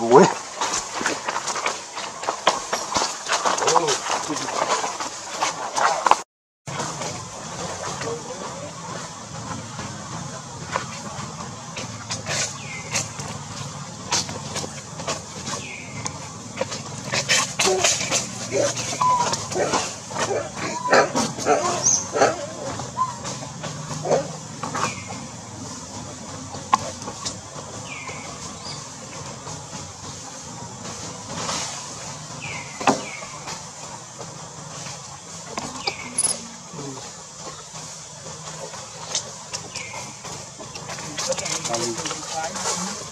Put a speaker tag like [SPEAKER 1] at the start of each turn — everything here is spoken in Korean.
[SPEAKER 1] 뭐해?
[SPEAKER 2] Okay.